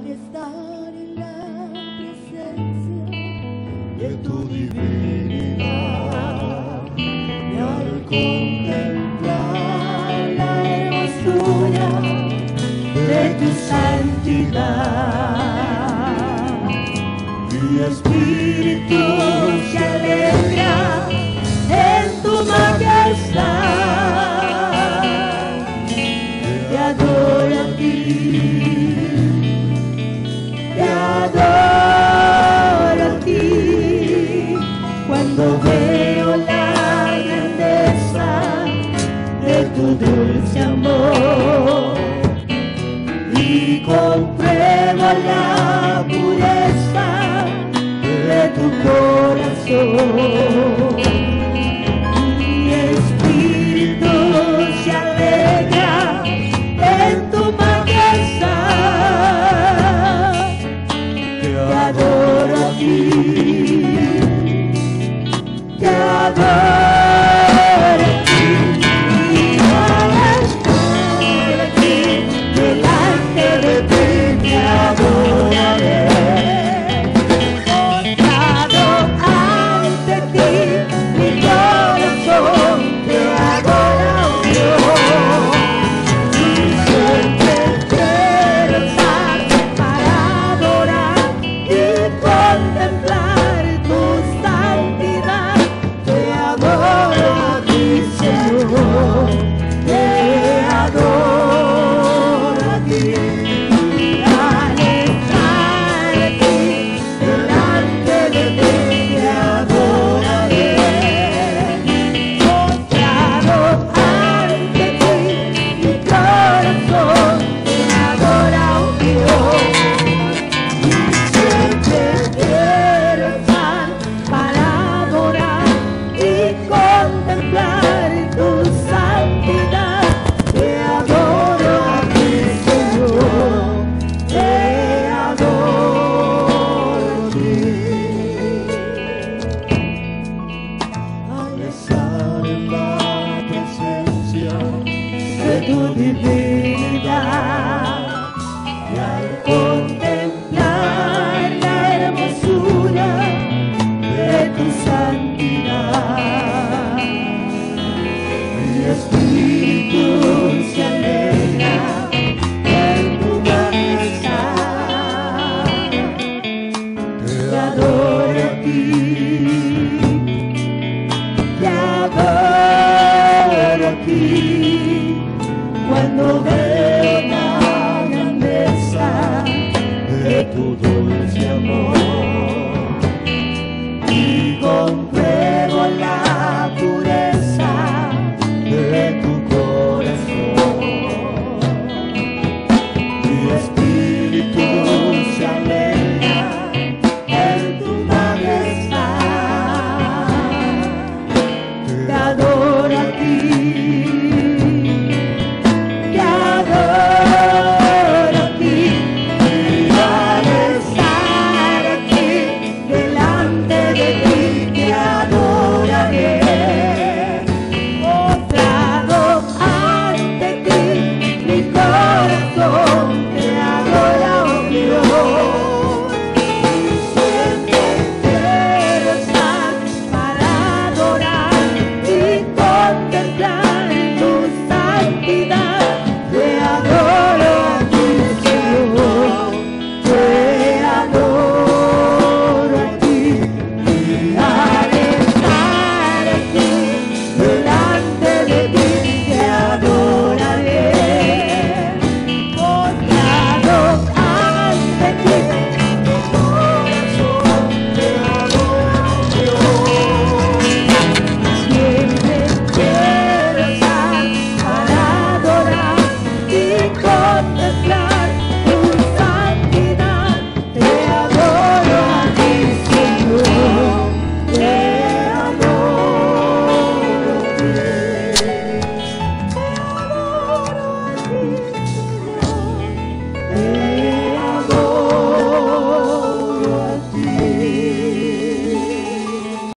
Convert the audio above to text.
al estar tu divinidad. Contemplar la hermosura de tu santidad mi espíritu se alegra en tu majestad. Adoro a ti te adoro a ti cuando veo la grandeza de tu dulce amor y compruebo la pureza de tu corazón. Y al contemplar la hermosura de tu santidad, mi espíritu se alegra en tu grandeza. Te adoro a ti, te adoro a ti cuando veo de tu dulce amor. Y con tu